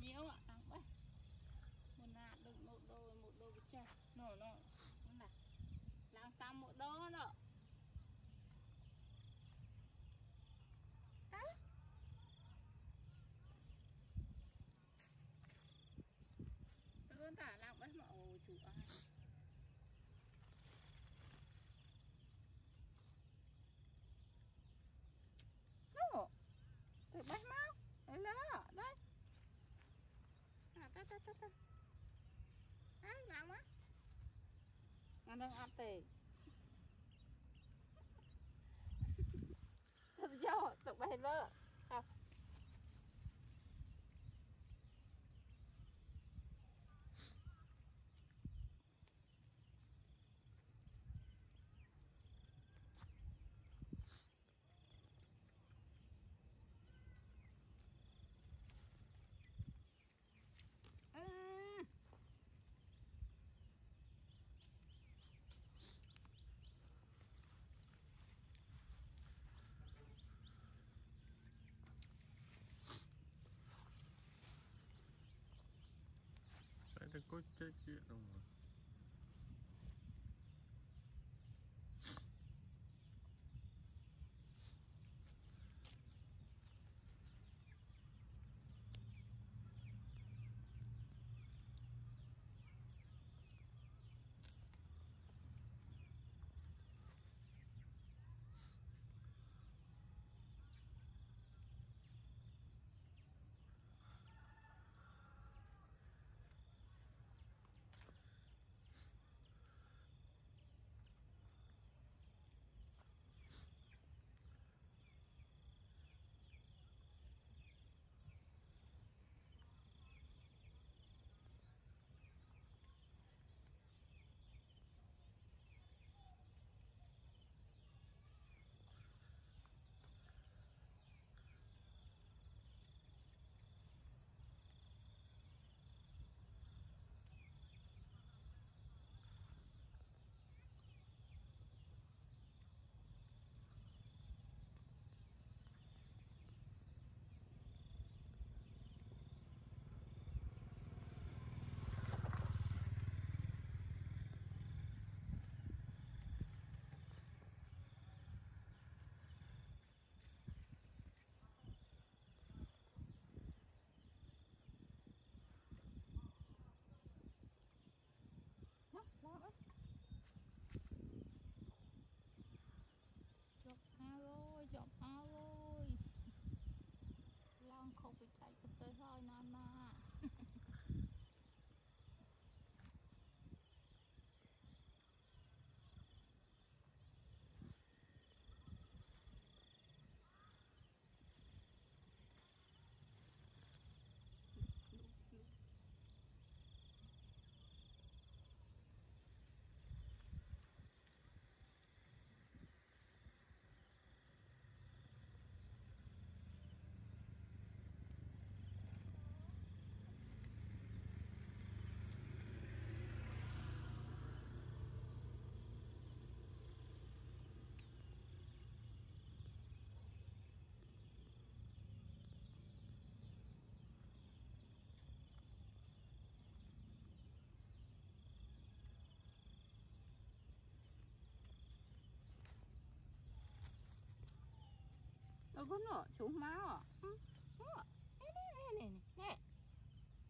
nhiều ạ. À, bấy một nạt được một đôi một đôi cái chè nổ nổ. Nó là lang tam một đó đó. Đấy. Tôi tả là ទៅទៅទៅអើឡើងមកអានឹងអត់ទេទៅយកទៅបេះលើអើ こっち行くの Đâu có nọ, chú má ạ, à? Ừ. Nè, nè, nè, nè, nè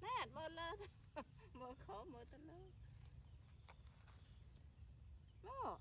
Nè, mơ lơ Mơ khó, mơ tân lơ Nọ,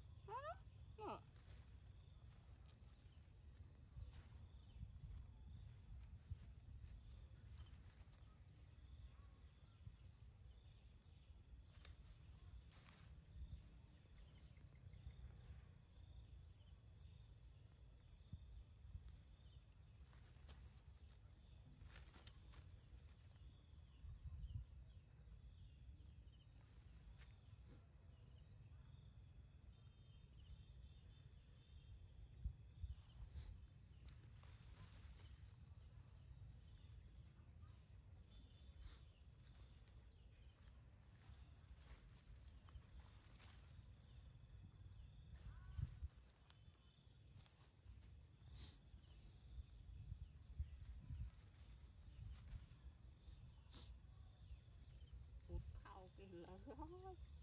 了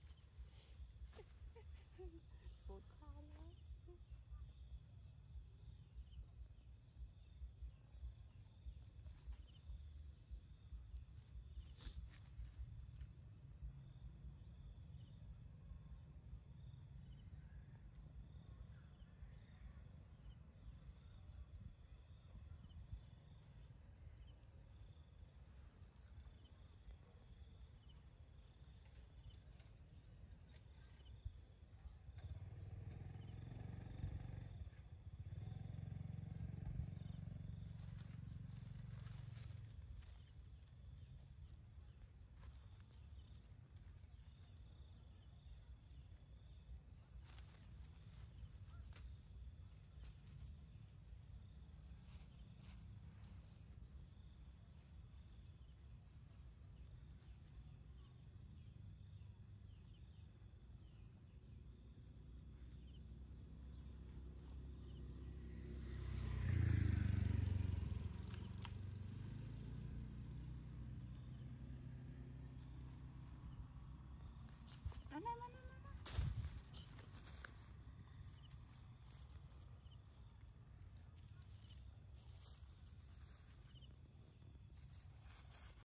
Ano, ano, ano?